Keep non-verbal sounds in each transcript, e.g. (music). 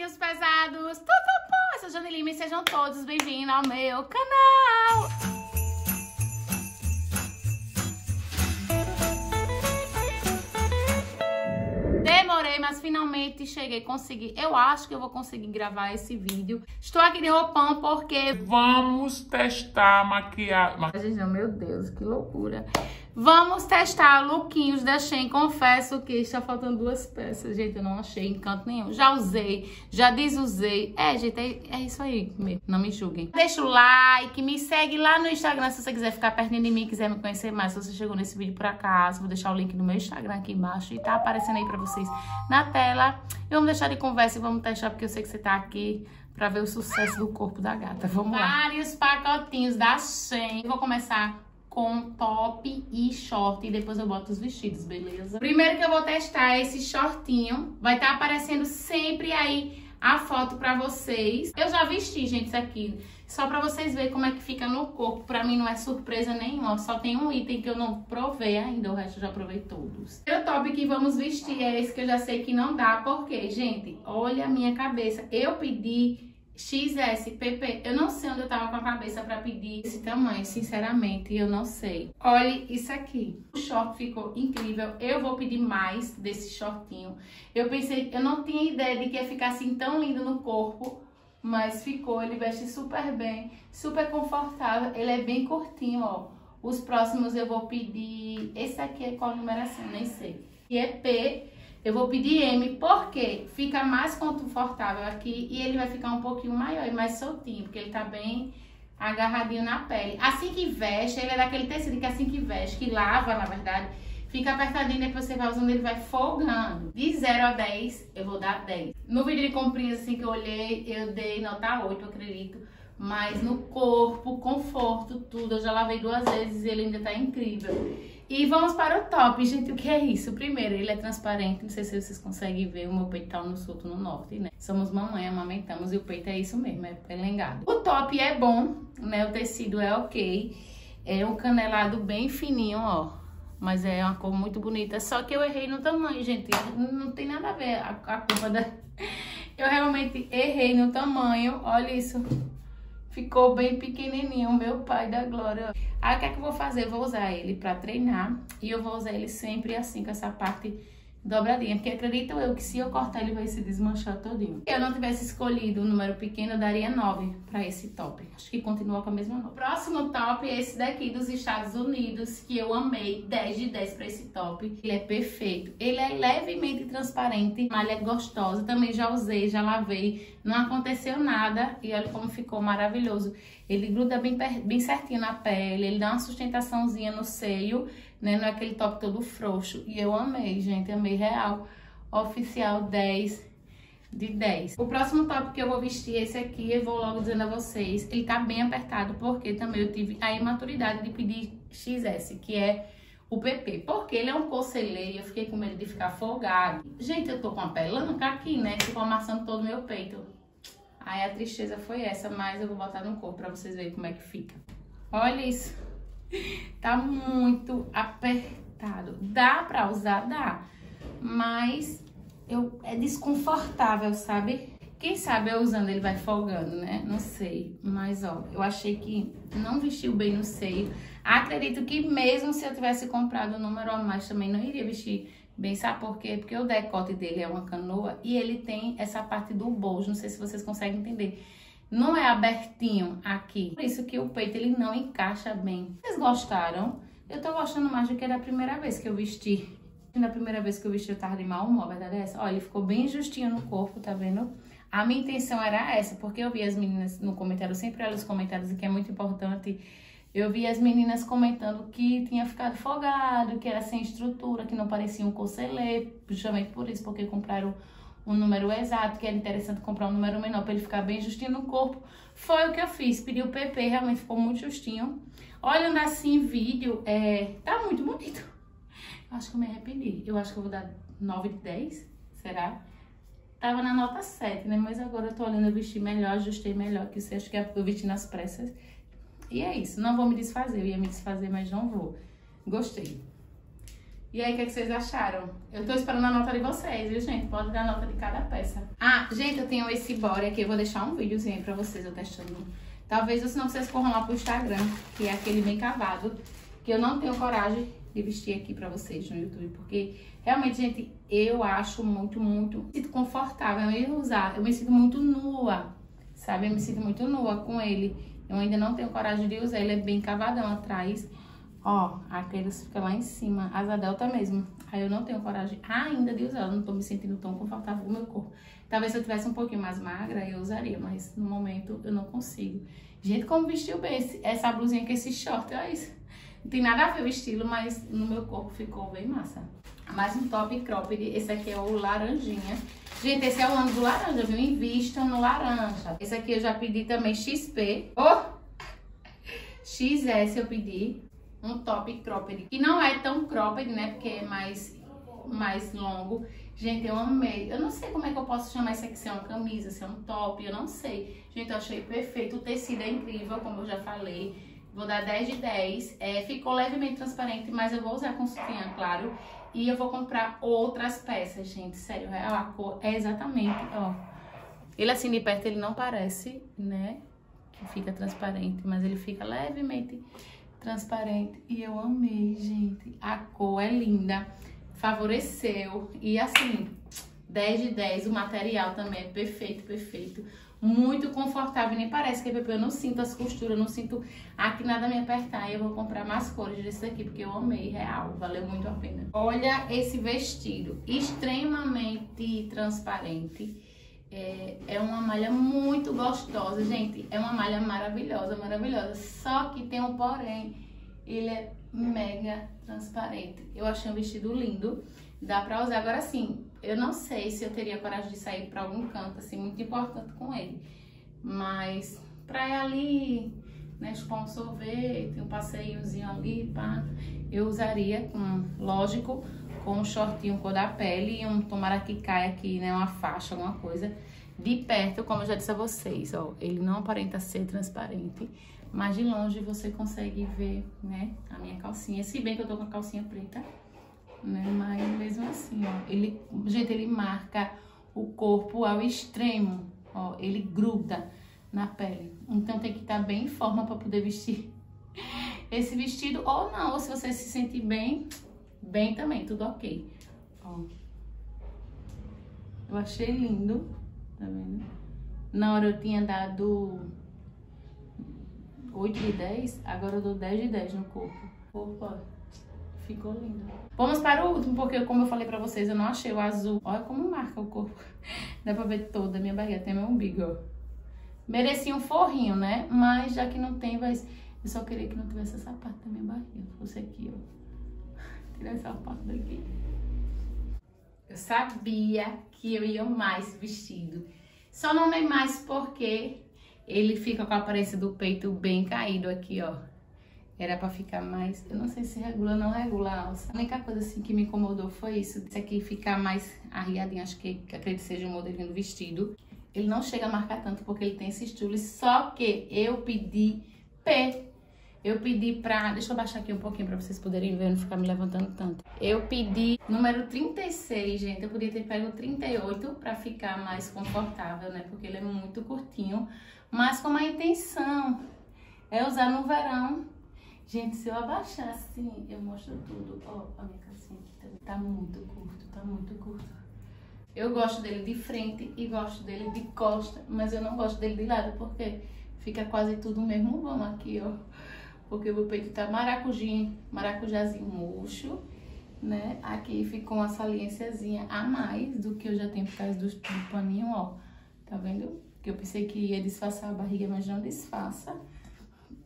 shortinhos pesados, tudo bom? Eu sou Jane Lima e sejam todos bem-vindos ao meu canal. Demorei, mas finalmente cheguei, consegui. Eu acho que eu vou conseguir gravar esse vídeo. Estou aqui de roupão porque... Vamos testar a maquiagem. Gente, meu Deus, que loucura. Vamos testar lookinhos da Shein. Confesso que está faltando duas peças. Gente, eu não achei encanto nenhum. Já usei, já desusei. É, gente, é, é isso aí mesmo. Não me julguem. Deixa o like, me segue lá no Instagram se você quiser ficar pertinho de mim, quiser me conhecer mais. Se você chegou nesse vídeo por acaso, vou deixar o link no meu Instagram aqui embaixo e tá aparecendo aí pra vocês na tela. E vamos deixar de conversa e vamos testar, porque eu sei que você tá aqui pra ver o sucesso do corpo da gata. Vamos lá. Vários pacotinhos da Shein. vou começar com top e short e depois eu boto os vestidos, beleza? Primeiro que eu vou testar é esse shortinho, vai estar tá aparecendo sempre aí a foto pra vocês. Eu já vesti, gente, isso aqui, só pra vocês verem como é que fica no corpo. Pra mim não é surpresa nenhuma, só tem um item que eu não provei ainda, o resto eu já provei todos. O top que vamos vestir é esse que eu já sei que não dá, porque, gente, olha a minha cabeça. Eu pedi XSPP. Eu não sei onde eu tava com a cabeça pra pedir esse tamanho, sinceramente, eu não sei. Olhe isso aqui. O short ficou incrível. Eu vou pedir mais desse shortinho. Eu pensei, eu não tinha ideia de que ia ficar assim tão lindo no corpo, mas ficou. Ele veste super bem, super confortável. Ele é bem curtinho, ó. Os próximos eu vou pedir... Esse aqui é qual numeração? Nem sei. E é P eu vou pedir M porque fica mais confortável aqui e ele vai ficar um pouquinho maior e mais soltinho, porque ele tá bem agarradinho na pele. Assim que veste, ele é daquele tecido que assim que veste, que lava, na verdade, fica apertadinho, depois você vai usando, ele vai folgando. De 0 a 10, eu vou dar 10. No vídeo de comprinhas, assim, que eu olhei, eu dei nota 8, eu acredito. Mas no corpo, conforto, tudo, eu já lavei duas vezes e ele ainda tá incrível. E vamos para o top, gente. O que é isso? Primeiro, ele é transparente. Não sei se vocês conseguem ver o meu peito tá no sul, no norte, né? Somos mamãe, amamentamos e o peito é isso mesmo, é pelengado. O top é bom, né? O tecido é ok. É um canelado bem fininho, ó. Mas é uma cor muito bonita. Só que eu errei no tamanho, gente. Não tem nada a ver a, a culpa da... (laughs) Eu realmente errei no tamanho. Olha isso. Ficou bem pequenininho, meu pai da glória. Aí o que é que eu vou fazer? Eu vou usar ele pra treinar e eu vou usar ele sempre assim, com essa parte dobradinha, porque acredito eu que se eu cortar ele vai se desmanchar todinho. Se eu não tivesse escolhido um número pequeno, eu daria 9 para esse top. Acho que continua com a mesma nota. Próximo top é esse daqui dos Estados Unidos, que eu amei, 10 de 10 para esse top. Ele é perfeito. Ele é levemente transparente, malha é gostosa. Também já usei, já lavei, não aconteceu nada e olha como ficou maravilhoso. Ele gruda bem, bem certinho na pele, ele dá uma sustentaçãozinha no seio, né? Não é aquele top todo frouxo. E eu amei, gente, amei real. Oficial 10 de 10. O próximo top que eu vou vestir é esse aqui, eu vou logo dizendo a vocês, ele tá bem apertado, porque também eu tive a imaturidade de pedir XS, que é o PP, porque ele é um conselheiro eu fiquei com medo de ficar folgado. Gente, eu tô com a pelanca aqui, né, ficou amassando todo o meu peito. Aí a tristeza foi essa, mas eu vou botar no corpo pra vocês verem como é que fica. Olha isso. (laughs) Tá muito apertado. Dá pra usar? Dá. Mas eu, é desconfortável, sabe? Quem sabe eu usando ele vai folgando, né? Não sei. Mas, ó, eu achei que não vestiu bem no seio. Acredito que mesmo se eu tivesse comprado o número a mais, também não iria vestir bem. Sabe por quê? Porque o decote dele é uma canoa e ele tem essa parte do bolso. Não sei se vocês conseguem entender não é abertinho aqui. Por isso que o peito ele não encaixa bem. Vocês gostaram? Eu tô gostando mais do que da primeira vez que eu vesti. Na primeira vez que eu vesti eu tava de mau humor, a verdade é essa. Ele ficou bem justinho no corpo, tá vendo? A minha intenção era essa, porque eu vi as meninas no comentário, sempre olho os comentários, que é muito importante. Eu vi as meninas comentando que tinha ficado folgado, que era sem estrutura, que não parecia um conselê, justamente por isso, porque compraram um número exato, que era interessante comprar um número menor para ele ficar bem justinho no corpo. Foi o que eu fiz, pedi o PP, realmente ficou muito justinho. Olhando assim vídeo, é, tá muito bonito. Acho que eu me arrependi. Eu acho que eu vou dar 9 de 10, será? Tava na nota 7, né? Mas agora eu tô olhando, eu vesti melhor, ajustei melhor, que você acha que eu vesti nas pressas. E é isso, não vou me desfazer, eu ia me desfazer, mas não vou. Gostei. E aí, o que, é que, vocês acharam? Eu tô esperando a nota de vocês, viu, gente? Pode dar nota de cada peça. Ah, gente, eu tenho esse body aqui. Eu vou deixar um videozinho pra vocês, eu testando. Talvez, ou senão, vocês corram lá pro Instagram, que é aquele bem cavado. Que eu não tenho coragem de vestir aqui pra vocês no YouTube. Porque, realmente, gente, eu acho muito, muito... Me sinto confortável em usar. Eu me sinto muito nua, sabe? Eu me sinto muito nua com ele. Eu ainda não tenho coragem de usar. Ele é bem cavadão atrás. Ó, aqueles fica lá em cima, asa delta mesmo. Aí eu não tenho coragem ainda de usar, eu não tô me sentindo tão confortável com o meu corpo. Talvez se eu tivesse um pouquinho mais magra, eu usaria, mas no momento eu não consigo. Gente, como vestiu bem essa blusinha com esse short, olha isso. Não tem nada a ver o estilo, mas no meu corpo ficou bem massa. Mais um top cropped, esse aqui é o laranjinha. Gente, esse é o ano do laranja, viu? Invistam no laranja. Esse aqui eu já pedi também XP. Oh! XS eu pedi um top cropped, que não é tão cropped, né, porque é mais, mais longo. Gente, eu amei. Eu não sei como é que eu posso chamar isso aqui, se é uma camisa, se é um top, eu não sei. Gente, eu achei perfeito. O tecido é incrível, como eu já falei. Vou dar 10 de 10. É, ficou levemente transparente, mas eu vou usar com sutiã, claro. E eu vou comprar outras peças, gente. Sério, a cor é exatamente, ó. Ele assim de perto, ele não parece, né, que fica transparente, mas ele fica levemente transparente. E eu amei, gente. A cor é linda, favoreceu. E assim, 10 de 10. O material também é perfeito, perfeito. Muito confortável, nem parece que é PP. Eu não sinto as costuras, não sinto aqui nada me apertar. E eu vou comprar mais cores desse daqui, porque eu amei, real. Valeu muito a pena. Olha esse vestido, extremamente transparente é, é uma malha muito gostosa, gente. É uma malha maravilhosa, maravilhosa. Só que tem um porém, ele é mega transparente. Eu achei um vestido lindo, dá pra usar. Agora sim, eu não sei se eu teria coragem de sair pra algum canto, assim, muito importante com ele. Mas pra ir ali, né, chupar um sorvete, um passeiozinho ali, pá, eu usaria com, lógico, com um shortinho cor da pele e um tomara que caia aqui, né, uma faixa, alguma coisa. De perto, como eu já disse a vocês, ó, ele não aparenta ser transparente, mas de longe você consegue ver, né, a minha calcinha. Se bem que eu tô com a calcinha preta, né, mas mesmo assim, ó, ele, gente, ele marca o corpo ao extremo, ó, ele gruda na pele. Então tem que estar tá bem em forma para poder vestir (laughs) esse vestido ou não, ou se você se sentir bem, bem também, tudo ok. Ó. Eu achei lindo, tá vendo? Na hora eu tinha dado 8 de 10, agora eu dou 10 de 10 no corpo. Opa, ficou lindo. Vamos para o último, porque como eu falei pra vocês, eu não achei o azul. Olha como marca o corpo. (laughs) Dá pra ver toda a minha barriga, até meu umbigo, ó. Merecia um forrinho, né? Mas já que não tem, vai... Eu só queria que não tivesse essa parte da minha barriga. Fosse aqui, ó (laughs) tirar essa parte daqui. Eu sabia que eu ia mais vestido. Só não amei mais porque ele fica com a aparência do peito bem caído aqui, ó. Era pra ficar mais... Eu não sei se regula ou não regula a alça. A única coisa, assim, que me incomodou foi isso. Esse aqui ficar mais arriadinho. Acho que, que acredito seja o modelinho do vestido. Ele não chega a marcar tanto porque ele tem esse estilo. Só que eu pedi P eu pedi pra... Deixa eu baixar aqui um pouquinho pra vocês poderem ver, não ficar me levantando tanto. Eu pedi número 36, gente. Eu podia ter pego 38 pra ficar mais confortável, né? Porque ele é muito curtinho. Mas como a intenção é usar no verão. Gente, se eu abaixar assim, eu mostro tudo. Ó, a minha calcinha aqui também. Tá muito curto, tá muito curto. Eu gosto dele de frente e gosto dele de costa, mas eu não gosto dele de lado, porque fica quase tudo mesmo bom aqui, ó porque o meu peito tá maracujinho, maracujazinho murcho, né? Aqui ficou uma saliênciazinha a mais do que eu já tenho por causa do paninho, ó. Tá vendo? Que eu pensei que ia disfarçar a barriga, mas não disfarça.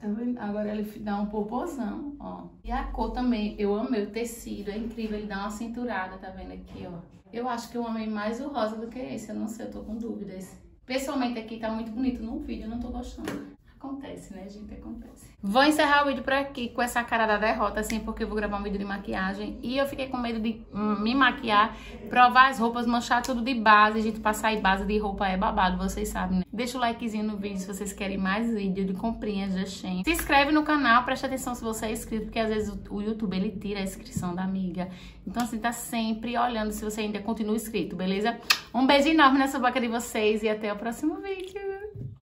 Tá vendo? Agora ele dá um popozão, ó. E a cor também, eu amei o tecido, é incrível, ele dá uma cinturada, tá vendo aqui, ó. Eu acho que eu amei mais o rosa do que esse, eu não sei, eu tô com dúvidas. Pessoalmente aqui tá muito bonito no vídeo, eu não tô gostando. Acontece, né, gente? Acontece. Vou encerrar o vídeo por aqui com essa cara da derrota, assim, porque eu vou gravar um vídeo de maquiagem. E eu fiquei com medo de me maquiar, provar as roupas, manchar tudo de base. Gente, passar em base de roupa é babado, vocês sabem, né? Deixa o likezinho no vídeo se vocês querem mais vídeo de comprinhas da Shein. Se inscreve no canal, presta atenção se você é inscrito, porque às vezes o YouTube, ele tira a inscrição da amiga. Então, assim, tá sempre olhando se você ainda continua inscrito, beleza? Um beijo enorme nessa boca de vocês e até o próximo vídeo.